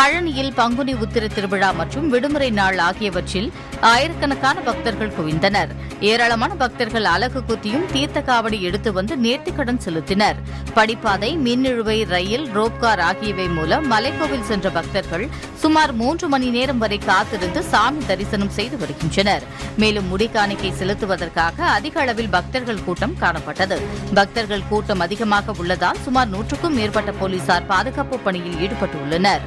பழனியில் பங்குனி உத்திர திருவிழா மற்றும் விடுமுறை நாள் ஆகியவற்றில் ஆயிரக்கணக்கான பக்தர்கள் குவிந்தனர். ஏராளமான பக்தர்கள் அலகு குத்தியும் தீர்த்த காவடி எடுத்து வந்து நேர்த்திக்கடன் செலுத்தினர். படிப்பாதை மின்னிழுவை ரயில் ரோப்கார் ஆகியவை மூலம் மலைக்கோவில் சென்ற பக்தர்கள் சுமார் மூன்று மணி நேரம் வரை காத்திருந்து சாமி தரிசனம் செய்து வருகின்றனர். மேலும் முடிக்காணிக்கை செலுத்துவதற்காக அதிக அளவில் பக்தர்கள் கூட்டம் காணப்பட்டது. பக்தர்கள் கூட்டம் அதிகமாக உள்ளதால் சுமார் நூற்றுக்கும் மேற்பட்ட போலீசார் பாதுகாப்பு பணியில் ஈடுபட்டுள்ளனர்.